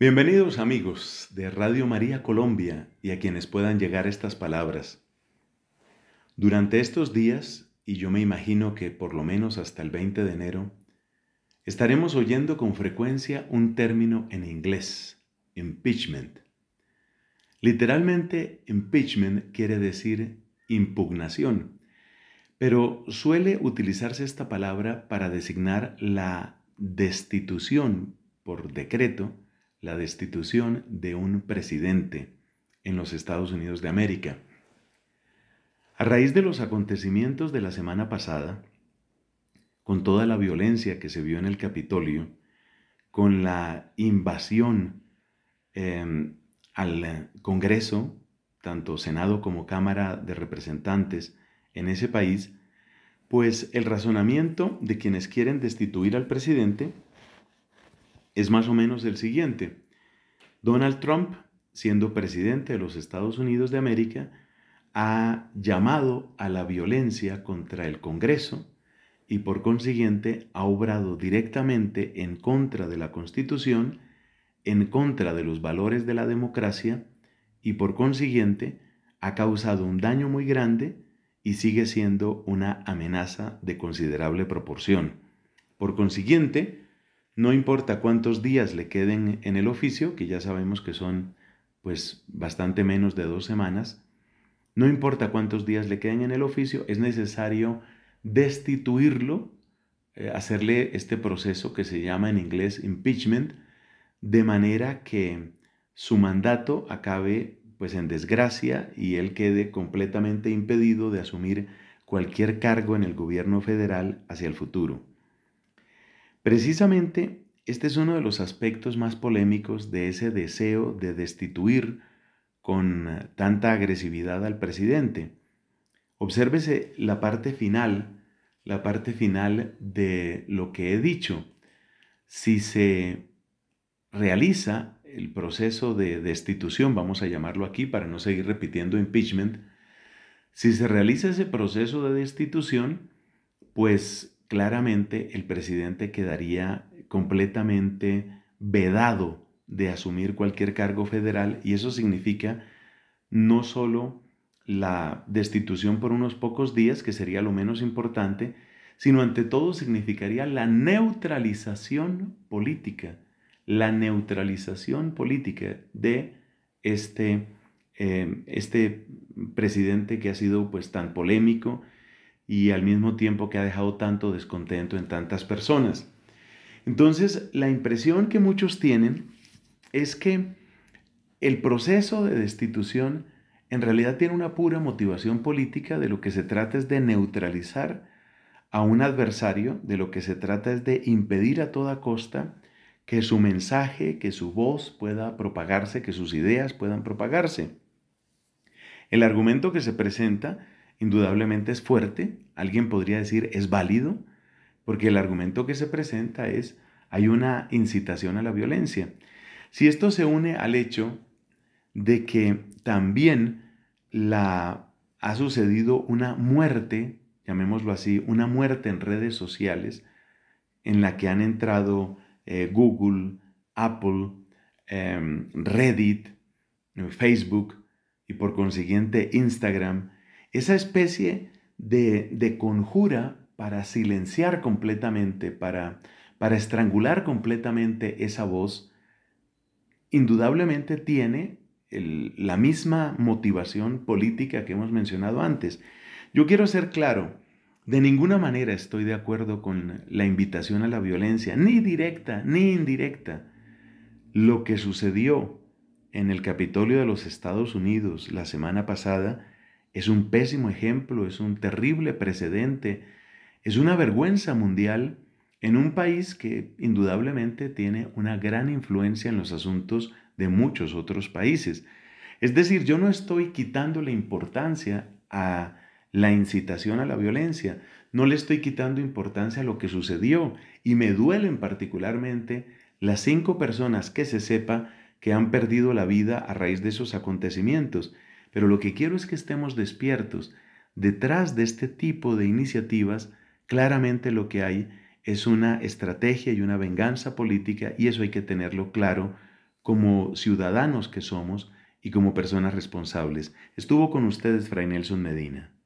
Bienvenidos amigos de Radio María Colombia y a quienes puedan llegar estas palabras. Durante estos días, y yo me imagino que por lo menos hasta el 20 de enero, estaremos oyendo con frecuencia un término en inglés, impeachment. Literalmente, impeachment quiere decir impugnación, pero suele utilizarse esta palabra para designar la destitución por decreto la destitución de un presidente en los Estados Unidos de América. A raíz de los acontecimientos de la semana pasada, con toda la violencia que se vio en el Capitolio, con la invasión em, al Congreso, tanto Senado como Cámara de Representantes en ese país, pues el razonamiento de quienes quieren destituir al presidente es más o menos el siguiente. Donald Trump, siendo presidente de los Estados Unidos de América, ha llamado a la violencia contra el Congreso y por consiguiente ha obrado directamente en contra de la Constitución, en contra de los valores de la democracia y por consiguiente ha causado un daño muy grande y sigue siendo una amenaza de considerable proporción. Por consiguiente, no importa cuántos días le queden en el oficio, que ya sabemos que son pues bastante menos de dos semanas, no importa cuántos días le queden en el oficio, es necesario destituirlo, eh, hacerle este proceso que se llama en inglés impeachment, de manera que su mandato acabe pues en desgracia y él quede completamente impedido de asumir cualquier cargo en el gobierno federal hacia el futuro. Precisamente este es uno de los aspectos más polémicos de ese deseo de destituir con tanta agresividad al presidente. Obsérvese la parte final, la parte final de lo que he dicho. Si se realiza el proceso de destitución, vamos a llamarlo aquí para no seguir repitiendo impeachment, si se realiza ese proceso de destitución, pues claramente el presidente quedaría completamente vedado de asumir cualquier cargo federal y eso significa no solo la destitución por unos pocos días, que sería lo menos importante, sino ante todo significaría la neutralización política, la neutralización política de este, eh, este presidente que ha sido pues tan polémico y al mismo tiempo que ha dejado tanto descontento en tantas personas. Entonces, la impresión que muchos tienen es que el proceso de destitución en realidad tiene una pura motivación política, de lo que se trata es de neutralizar a un adversario, de lo que se trata es de impedir a toda costa que su mensaje, que su voz pueda propagarse, que sus ideas puedan propagarse. El argumento que se presenta indudablemente es fuerte, alguien podría decir es válido, porque el argumento que se presenta es hay una incitación a la violencia. Si esto se une al hecho de que también la, ha sucedido una muerte, llamémoslo así, una muerte en redes sociales, en la que han entrado eh, Google, Apple, em, Reddit, Facebook y por consiguiente Instagram, esa especie de, conjura para silenciar completamente, para, para estrangular completamente esa voz, indudablemente tiene la misma motivación política que hemos mencionado antes. Yo quiero ser claro, de ninguna manera estoy de acuerdo con la invitación a la violencia, ni directa ni indirecta. Lo que sucedió en el Capitolio de los Estados Unidos la semana pasada es un pésimo ejemplo, es un terrible precedente, es una vergüenza mundial en un país que indudablemente tiene una gran influencia en los asuntos de muchos otros países. Es decir, yo no estoy quitando la importancia a la incitación a la violencia, no le estoy quitando importancia a lo que sucedió y me duelen particularmente las cinco personas que se sepa que han perdido la vida a raíz de esos acontecimientos pero lo que quiero es que estemos despiertos. Detrás de este tipo de iniciativas, claramente lo que hay es una estrategia y una venganza política y eso hay que tenerlo claro como ciudadanos que somos y como personas responsables. Estuvo con ustedes Fray Nelson Medina.